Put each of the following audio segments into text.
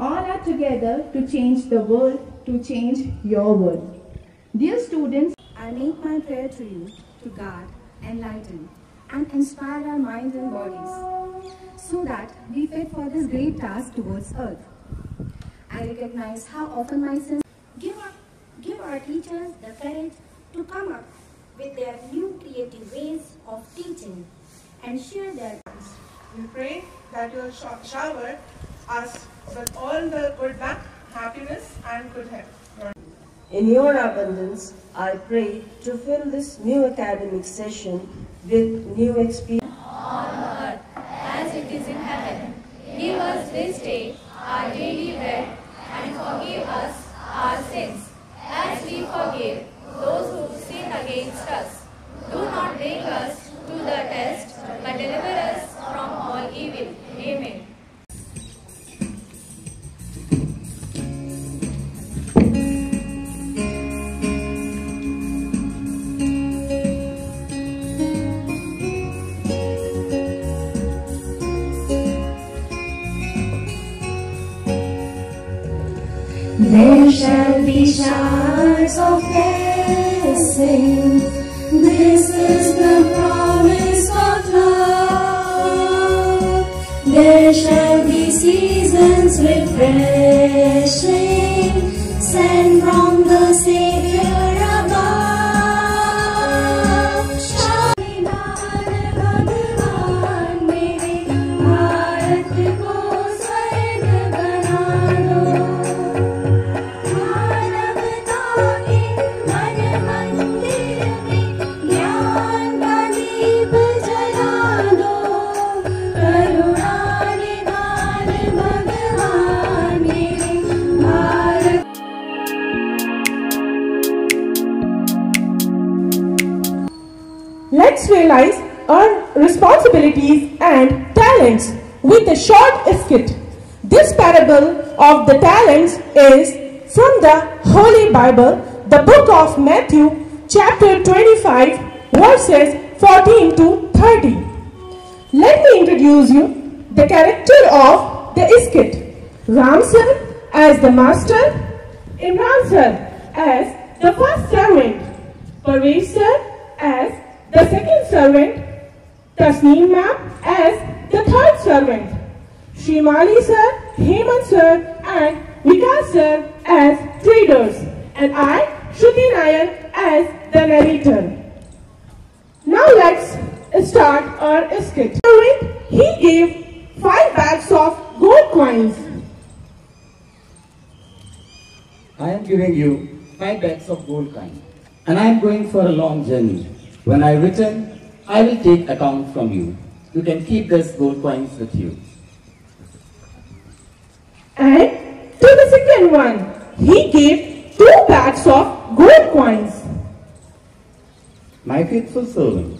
We all are together to change the world, to change your world. Dear students, I make my prayer to you to guard, enlighten, and inspire our minds and bodies so that we fit for this great task towards earth. I recognize how often my sins Give our, give our teachers the courage to come up with their new creative ways of teaching and share their We pray that you'll shower us with all the good luck, happiness, and good health. In your abundance, I pray to fill this new academic session with new experience. Showers of blessing. This is the promise of love. There shall be seasons refreshing, sent from the Savior responsibilities and talents with a short skit. This parable of the talents is from the Holy Bible, the book of Matthew, chapter 25, verses 14 to 30. Let me introduce you the character of the skit. Ram sir as the master, Imran sir as the first servant, Parvesh sir as the second servant, Tasneem ma'am as the third servant, Shrimali sir, Hemant sir and Vikas sir as traders and I, Shruti Nayan as the narrator. Now let's start our skit. He gave five bags of gold coins. I am giving you five bags of gold coin, and I am going for a long journey. When I return, I will take account from you. You can keep these gold coins with you. And to the second one, he gave two bags of gold coins. My faithful servant,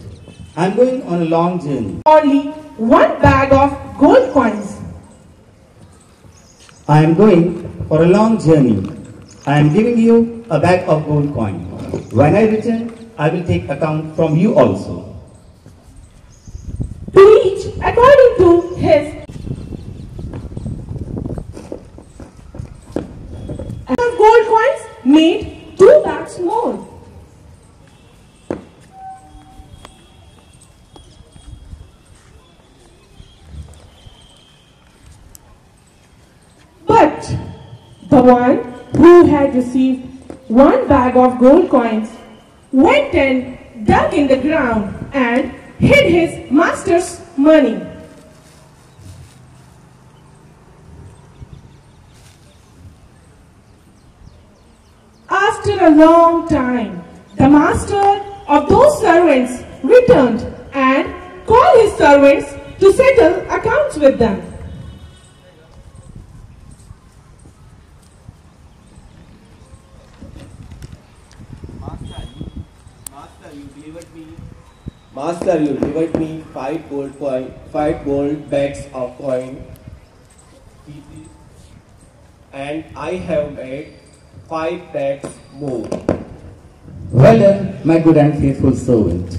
I am going on a long journey. Only one bag of gold coins. I am going for a long journey. I am giving you a bag of gold coin. When I return, I will take account from you also. But the one who had received one bag of gold coins went and dug in the ground and hid his master's money. After a long time, the master of those servants returned and called his servants to settle accounts with them. Master, you delivered me. Master, you delivered me five gold coin, five gold bags of coin, and I have made five bags more. Well done, my good and faithful servant.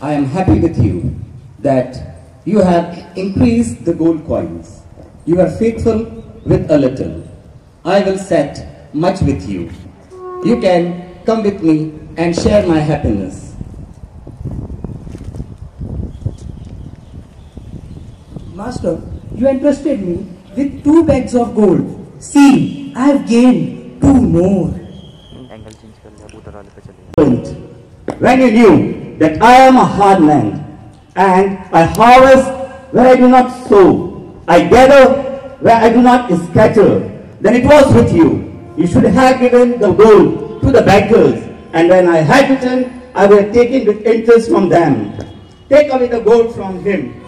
I am happy with you that you have increased the gold coins. You are faithful with a little. I will set much with you. You can come with me and share my happiness. Master, you entrusted me with two bags of gold. See, I have gained two more. When you knew that I am a hard man and I harvest where I do not sow, I gather where I do not scatter, then it was with you. You should have given the gold to the bankers, and when I had returned, I would have taken with interest from them. Take away the gold from him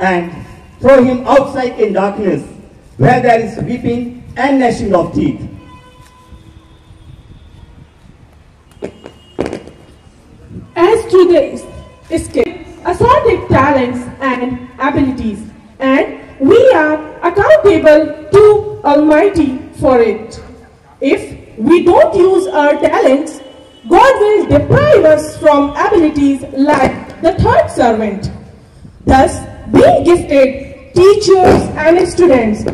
and throw him outside in darkness, where there is weeping and gnashing of teeth. As to the escape, assorted talents and abilities, and we are accountable to Almighty for it. If we don't use our talents, God will deprive us from abilities like the third servant. Thus, being gifted teachers and students,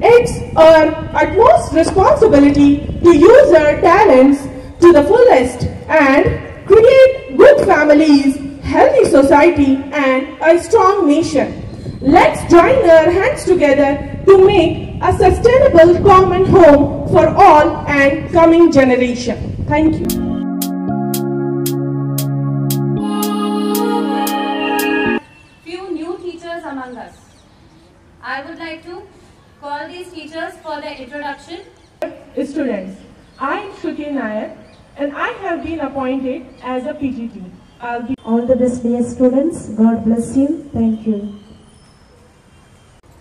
it's our utmost responsibility to use our talents to the fullest and create good families, healthy society and a strong nation. Let's join our hands together to make a sustainable common home for all and coming generation. Thank you. Teachers for their introduction. Students, I am Shruti Nayak and I have been appointed as a PGT. I'll be All the best, dear students. God bless you. Thank you.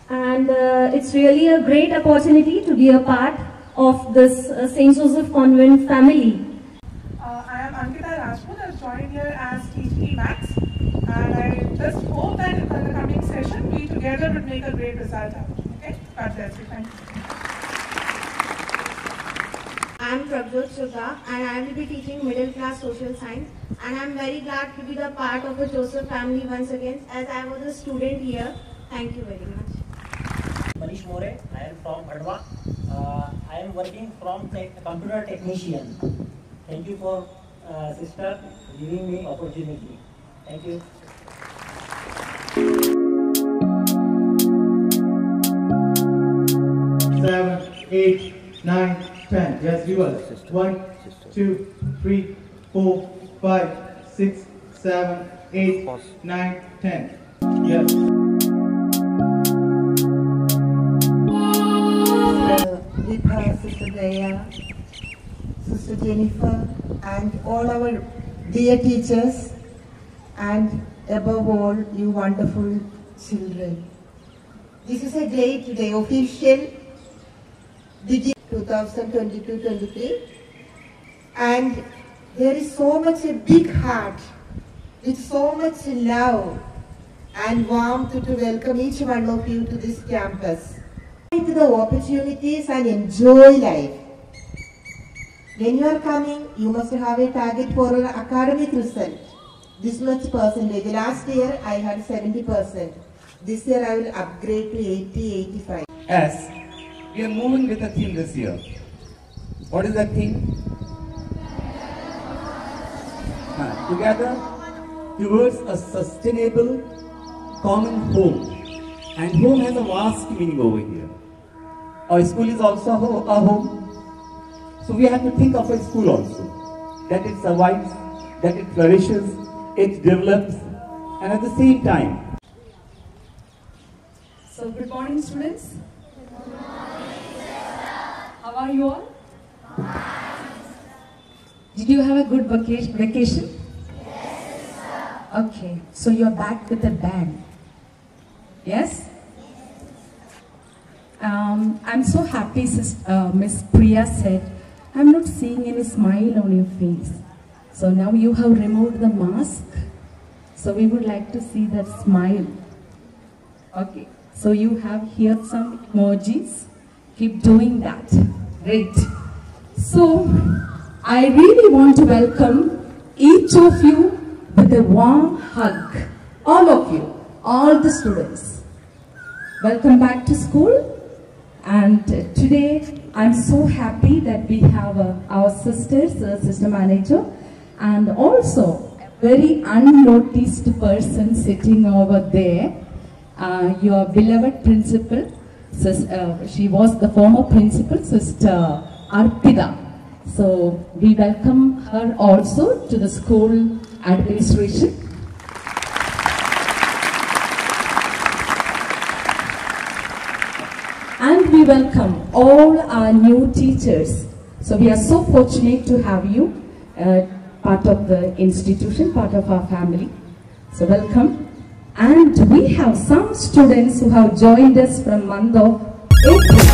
And uh, it's really a great opportunity to be a part of this uh, St. Joseph Convent family. Uh, I am Ankita Rajput. I joined here as PGT Maths. And I just hope that in the coming session, we together will make a great result out. Okay? God bless you. Thank you. I am Prabjot Chugha and I will be teaching middle class social science and I am very glad to be the part of the Joseph family once again as I was a student here. Thank you very much. Manish More, I am from Adwa. Uh, I am working from tech, computer technician. Thank you for uh, sister giving me opportunity. Thank you. Seven, eight, nine, ten. Yes, reverse. One, two, three, four, five, six, seven, eight, nine, ten. Yes. Sister Deepa, Sister Daya, Sister Jennifer, and all our dear teachers, and above all, you wonderful children. This is a day, official Digi 2022-23, and there is so much a big heart with so much love and warmth to welcome each one of you to this campus. Find the opportunities and enjoy life. When you are coming, you must have a target for an academic result. This much percentage. Last year I had 70%. This year I will upgrade to 80, 85. As we are moving with a theme this year. What is that theme? Uh, together towards a sustainable common home. And home has a vast meaning over here. Our school is also a ho- a home. So we have to think of a school also. That it survives, that it flourishes, it develops, and at the same time, So good morning students. How are you all? Did you have a good vacation? Yes. Okay, so you're back with a bang. Yes? Um, I'm so happy uh, Miss Priya said, I'm not seeing any smile on your face. So now you have removed the mask. So we would like to see that smile. Okay, so you have here some emojis. Keep doing that. Great. So I really want to welcome each of you with a warm hug. All of you, all the students. Welcome back to school And uh, today, I'm so happy that we have uh, our sisters, uh, sister manager, and also a very unnoticed person sitting over there, uh, your beloved principal. Uh, she was the former principal, Sister Arpida. So we welcome her also to the school administration. And we welcome all our new teachers. So we are so fortunate to have you, uh, part of the institution, part of our family. So welcome. And we have some students who have joined us from month April.